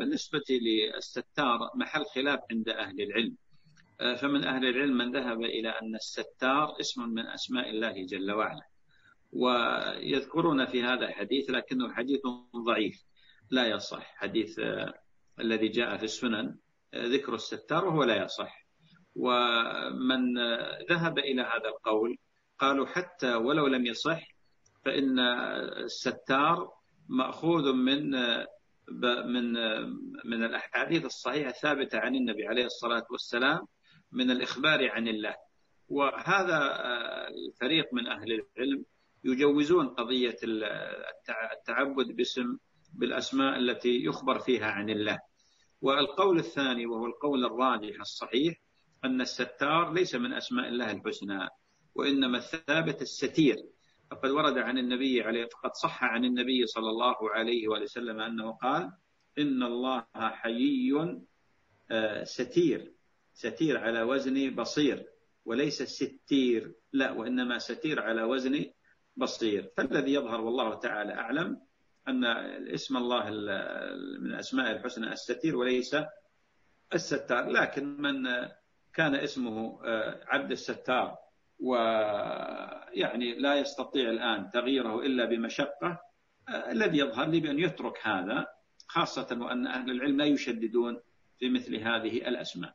بالنسبة للستار محل خلاف عند أهل العلم. فمن أهل العلم من ذهب إلى أن الستار اسم من أسماء الله جل وعلا. ويذكرون في هذا حديث لكنه حديث ضعيف. لا يصح. حديث الذي جاء في السنن ذكر الستار وهو لا يصح. ومن ذهب إلى هذا القول قالوا حتى ولو لم يصح فإن الستار مأخوذ من من من الأحاديث الصحيحة الثابتة عن النبي عليه الصلاة والسلام من الإخبار عن الله. وهذا الفريق من أهل العلم يجوزون قضية التعبد باسم بالأسماء التي يخبر فيها عن الله. والقول الثاني وهو القول الراجح الصحيح أن الستار ليس من أسماء الله الحسنى وإنما الثابت الستير. فقد ورد عن النبي عليه فقد صح عن النبي صلى الله عليه وسلم أنه قال إن الله حيي ستير ستير على وزن بصير وليس ستير لا وإنما ستير على وزن بصير. فالذي يظهر والله تعالى أعلم أن اسم الله من أسماء الحسنى الستير وليس الستار لكن من كان اسمه عبد الستار. ويعني لا يستطيع الآن تغييره إلا بمشقة الذي يظهر لي بأن يترك هذا خاصة وأن أهل العلم لا يشددون في مثل هذه الأسماء.